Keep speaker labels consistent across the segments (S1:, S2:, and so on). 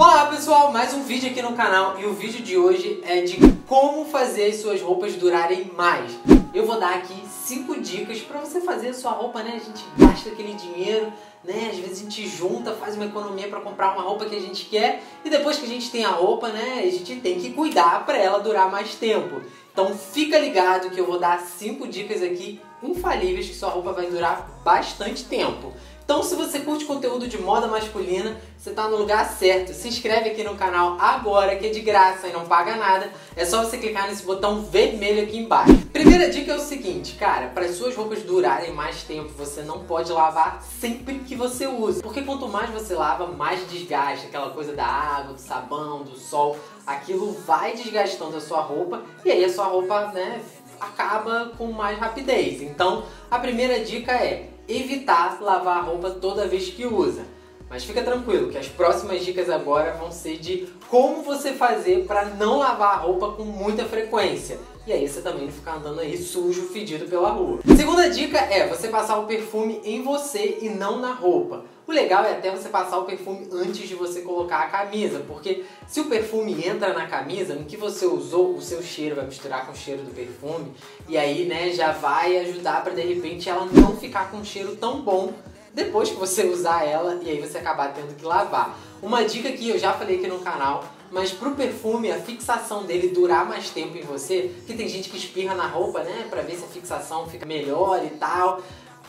S1: Olá pessoal, mais um vídeo aqui no canal e o vídeo de hoje é de como fazer as suas roupas durarem mais. Eu vou dar aqui 5 dicas para você fazer a sua roupa, né? A gente gasta aquele dinheiro, né? Às vezes a gente junta, faz uma economia para comprar uma roupa que a gente quer e depois que a gente tem a roupa, né? A gente tem que cuidar para ela durar mais tempo. Então fica ligado que eu vou dar 5 dicas aqui infalíveis que sua roupa vai durar bastante tempo. Então, se você curte conteúdo de moda masculina, você está no lugar certo. Se inscreve aqui no canal agora, que é de graça e não paga nada. É só você clicar nesse botão vermelho aqui embaixo. Primeira dica é o seguinte, cara, para as suas roupas durarem mais tempo, você não pode lavar sempre que você usa. Porque quanto mais você lava, mais desgasta aquela coisa da água, do sabão, do sol. Aquilo vai desgastando a sua roupa e aí a sua roupa, né, acaba com mais rapidez. Então, a primeira dica é evitar lavar a roupa toda vez que usa. Mas fica tranquilo que as próximas dicas agora vão ser de como você fazer para não lavar a roupa com muita frequência. E aí você também não ficar andando aí sujo, fedido pela rua. Segunda dica é você passar o perfume em você e não na roupa. O legal é até você passar o perfume antes de você colocar a camisa, porque se o perfume entra na camisa, no que você usou, o seu cheiro vai misturar com o cheiro do perfume e aí, né, já vai ajudar para de repente ela não ficar com um cheiro tão bom depois que você usar ela e aí você acabar tendo que lavar. Uma dica que eu já falei aqui no canal, mas pro perfume, a fixação dele durar mais tempo em você, que tem gente que espirra na roupa, né, pra ver se a fixação fica melhor e tal.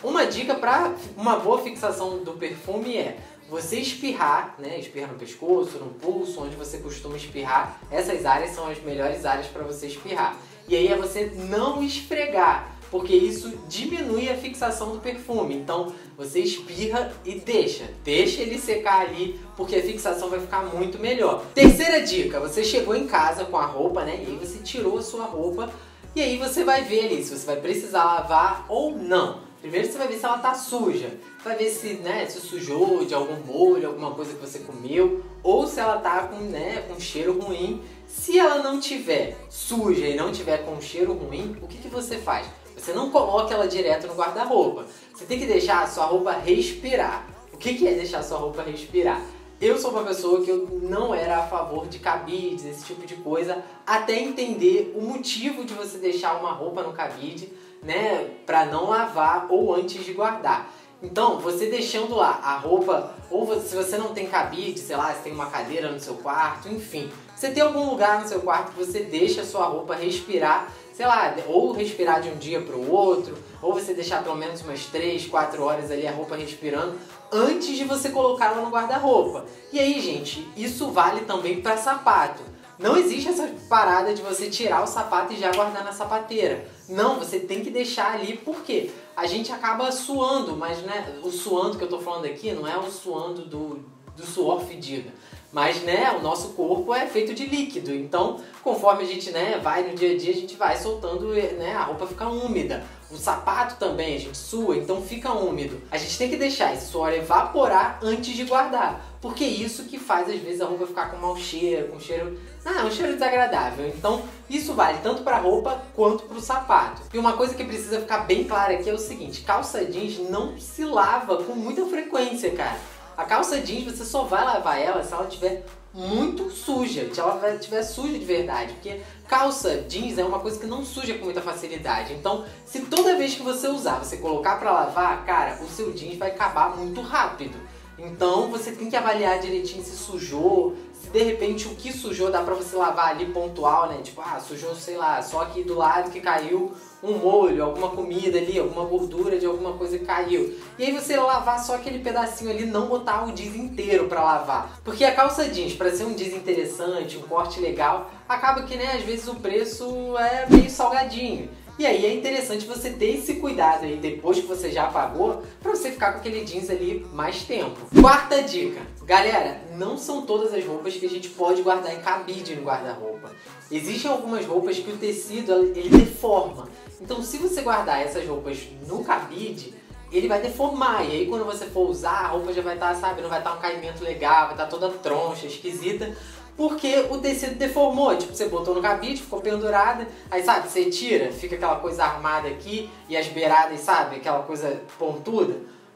S1: Uma dica para uma boa fixação do perfume é você espirrar, né? Espirrar no pescoço, no pulso, onde você costuma espirrar. Essas áreas são as melhores áreas para você espirrar. E aí é você não esfregar, porque isso diminui a fixação do perfume. Então você espirra e deixa, deixa ele secar ali, porque a fixação vai ficar muito melhor. Terceira dica: você chegou em casa com a roupa, né? E aí você tirou a sua roupa e aí você vai ver ali se você vai precisar lavar ou não. Primeiro você vai ver se ela tá suja. Vai ver se, né, se sujou de algum molho, alguma coisa que você comeu, ou se ela tá com, né, com cheiro ruim. Se ela não tiver suja e não tiver com cheiro ruim, o que, que você faz? Você não coloca ela direto no guarda-roupa. Você tem que deixar a sua roupa respirar. O que, que é deixar a sua roupa respirar? Eu sou uma pessoa que eu não era a favor de cabides, esse tipo de coisa, até entender o motivo de você deixar uma roupa no cabide né, para não lavar ou antes de guardar. Então, você deixando lá a roupa, ou se você não tem cabide, sei lá, se tem uma cadeira no seu quarto, enfim, você tem algum lugar no seu quarto que você deixa a sua roupa respirar, sei lá, ou respirar de um dia para o outro, ou você deixar pelo menos umas 3, 4 horas ali a roupa respirando antes de você colocá-la no guarda-roupa. E aí, gente, isso vale também para sapato. Não existe essa parada de você tirar o sapato e já guardar na sapateira. Não, você tem que deixar ali porque a gente acaba suando, mas né, o suando que eu tô falando aqui não é o suando do, do suor fedido. Mas, né, o nosso corpo é feito de líquido. Então, conforme a gente, né, vai no dia a dia, a gente vai soltando, né, a roupa fica úmida. O sapato também, a gente sua, então fica úmido. A gente tem que deixar esse suor evaporar antes de guardar. Porque é isso que faz, às vezes, a roupa ficar com mau cheiro, com cheiro... Ah, um cheiro desagradável. Então, isso vale tanto para roupa quanto para o sapato. E uma coisa que precisa ficar bem clara aqui é o seguinte, calça jeans não se lava com muita frequência, cara. A calça jeans você só vai lavar ela se ela tiver muito suja, se ela estiver suja de verdade, porque calça jeans é uma coisa que não suja com muita facilidade. Então, se toda vez que você usar, você colocar para lavar, cara, o seu jeans vai acabar muito rápido. Então, você tem que avaliar direitinho se sujou, de repente o que sujou dá pra você lavar ali pontual, né? Tipo, ah, sujou, sei lá, só aqui do lado que caiu um molho, alguma comida ali, alguma gordura de alguma coisa que caiu. E aí você lavar só aquele pedacinho ali, não botar o jeans inteiro para lavar. Porque a calça jeans, para ser um jeans interessante, um corte legal, acaba que, né, às vezes o preço é meio salgadinho. E aí é interessante você ter esse cuidado aí depois que você já pagou, para você ficar com aquele jeans ali mais tempo. Quarta dica. Galera, não são todas as roupas que a gente pode guardar em cabide no guarda-roupa. Existem algumas roupas que o tecido ele deforma. Então, se você guardar essas roupas no cabide, ele vai deformar. E aí, quando você for usar, a roupa já vai estar, tá, sabe, não vai estar tá um caimento legal, vai estar tá toda troncha, esquisita, porque o tecido deformou. Tipo, você botou no cabide, ficou pendurada, aí, sabe, você tira, fica aquela coisa armada aqui e as beiradas, sabe, aquela coisa pontuda.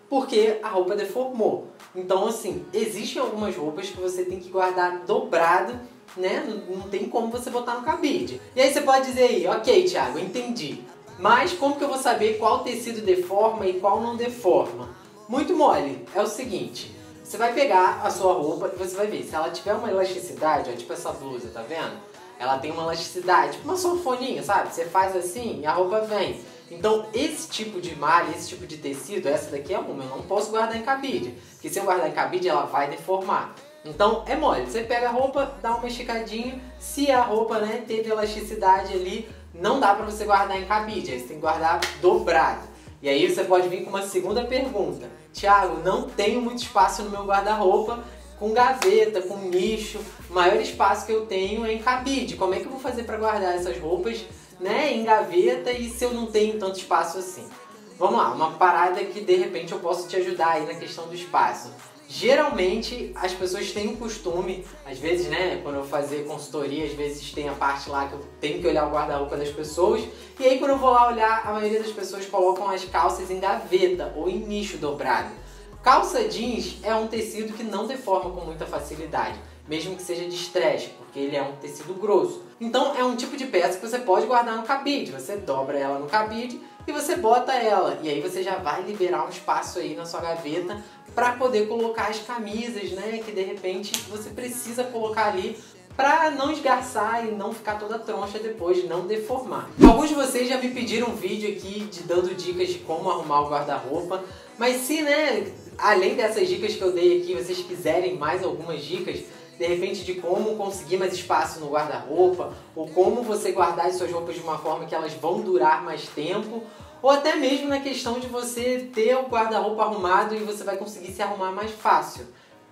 S1: porque a roupa deformou. Então, assim, existem algumas roupas que você tem que guardar dobrado, né? Não, não tem como você botar no cabide. E aí você pode dizer aí, ok, Thiago, entendi. Mas como que eu vou saber qual tecido deforma e qual não deforma? Muito mole. É o seguinte, você vai pegar a sua roupa e você vai ver, se ela tiver uma elasticidade, ó, tipo essa blusa, tá vendo? Ela tem uma elasticidade, tipo uma sanfoninha, sabe? Você faz assim e a roupa vem. Então, esse tipo de malha, esse tipo de tecido, essa daqui é uma, eu não posso guardar em cabide. Porque se eu guardar em cabide, ela vai deformar. Então, é mole. Você pega a roupa, dá uma esticadinha. Se a roupa né, teve elasticidade ali, não dá pra você guardar em cabide. Aí você tem que guardar dobrado. E aí você pode vir com uma segunda pergunta. Tiago, não tenho muito espaço no meu guarda-roupa com gaveta, com nicho. O maior espaço que eu tenho é em cabide. Como é que eu vou fazer para guardar essas roupas né, em gaveta e se eu não tenho tanto espaço assim? Vamos lá, uma parada que de repente eu posso te ajudar aí na questão do espaço. Geralmente as pessoas têm o costume, às vezes, né, quando eu fazer consultoria, às vezes tem a parte lá que eu tenho que olhar o guarda-roupa das pessoas, e aí quando eu vou lá olhar, a maioria das pessoas colocam as calças em gaveta ou em nicho dobrado. Calça jeans é um tecido que não deforma com muita facilidade, mesmo que seja de stretch, porque ele é um tecido grosso. Então é um tipo de peça que você pode guardar no cabide, você dobra ela no cabide e você bota ela, e aí você já vai liberar um espaço aí na sua gaveta para poder colocar as camisas, né, que de repente você precisa colocar ali para não esgarçar e não ficar toda troncha depois, não deformar. Alguns de vocês já me pediram um vídeo aqui de dando dicas de como arrumar o guarda-roupa, mas se, né, além dessas dicas que eu dei aqui, vocês quiserem mais algumas dicas, de repente de como conseguir mais espaço no guarda-roupa, ou como você guardar as suas roupas de uma forma que elas vão durar mais tempo, ou até mesmo na questão de você ter o guarda-roupa arrumado e você vai conseguir se arrumar mais fácil,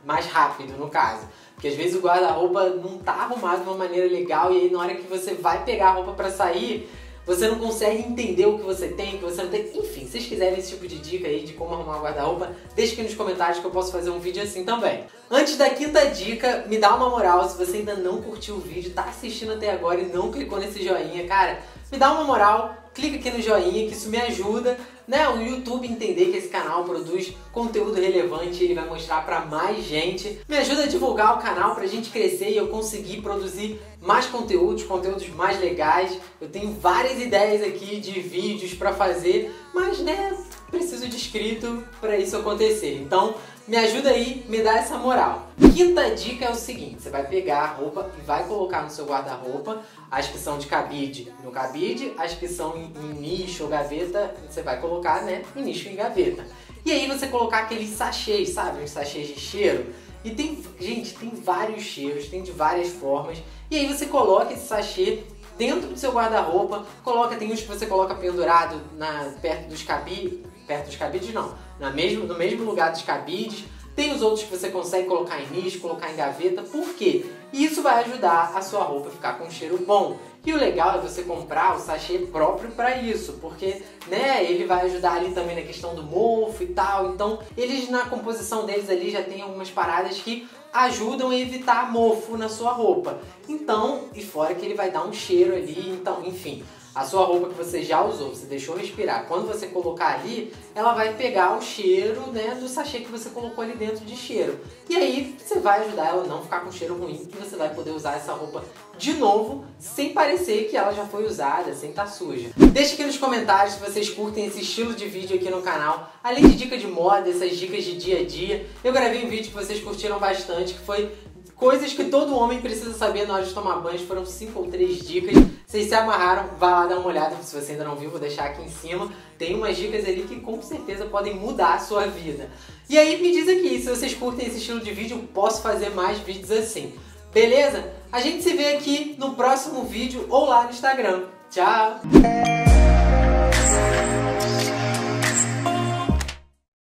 S1: mais rápido no caso. Porque às vezes o guarda-roupa não tá arrumado de uma maneira legal e aí na hora que você vai pegar a roupa para sair, você não consegue entender o que você tem, o que você não tem. Enfim, se vocês quiserem esse tipo de dica aí de como arrumar o guarda-roupa, deixe aqui nos comentários que eu posso fazer um vídeo assim também. Antes da quinta dica, me dá uma moral, se você ainda não curtiu o vídeo, tá assistindo até agora e não clicou nesse joinha, cara, me dá uma moral, clica aqui no joinha que isso me ajuda, né, o YouTube entender que esse canal produz conteúdo relevante, ele vai mostrar para mais gente. Me ajuda a divulgar o canal pra gente crescer e eu conseguir produzir mais conteúdos, conteúdos mais legais. Eu tenho várias ideias aqui de vídeos para fazer, mas né, preciso de inscrito para isso acontecer. Então, me ajuda aí, me dá essa moral. Quinta dica é o seguinte, você vai pegar a roupa e vai colocar no seu guarda-roupa, as que são de cabide no cabide, as que são em, em nicho ou gaveta, você vai colocar, né, em nicho e gaveta. E aí você colocar aqueles sachês, sabe, os sachês de cheiro, e tem, gente, tem vários cheiros, tem de várias formas, e aí você coloca esse sachê dentro do seu guarda-roupa, coloca, tem uns que você coloca pendurado na, perto dos cabides, perto dos cabides não, na mesmo, no mesmo lugar dos cabides. Tem os outros que você consegue colocar em nicho, colocar em gaveta. Por quê? Isso vai ajudar a sua roupa a ficar com um cheiro bom. E o legal é você comprar o sachê próprio para isso, porque né, ele vai ajudar ali também na questão do mofo e tal. Então, eles na composição deles ali já tem algumas paradas que ajudam a evitar mofo na sua roupa. Então, e fora que ele vai dar um cheiro ali, então, enfim a sua roupa que você já usou, você deixou respirar, quando você colocar ali, ela vai pegar o cheiro né, do sachê que você colocou ali dentro de cheiro. E aí você vai ajudar ela a não ficar com cheiro ruim e você vai poder usar essa roupa de novo, sem parecer que ela já foi usada, sem estar tá suja. Deixe aqui nos comentários se vocês curtem esse estilo de vídeo aqui no canal, além de dica de moda, essas dicas de dia a dia. Eu gravei um vídeo que vocês curtiram bastante, que foi Coisas que todo homem precisa saber na hora de tomar banho. Foram cinco ou três dicas. Vocês se amarraram, vá lá dar uma olhada. Se você ainda não viu, vou deixar aqui em cima. Tem umas dicas ali que com certeza podem mudar a sua vida. E aí me diz aqui, se vocês curtem esse estilo de vídeo, posso fazer mais vídeos assim. Beleza? A gente se vê aqui no próximo vídeo ou lá no Instagram. Tchau!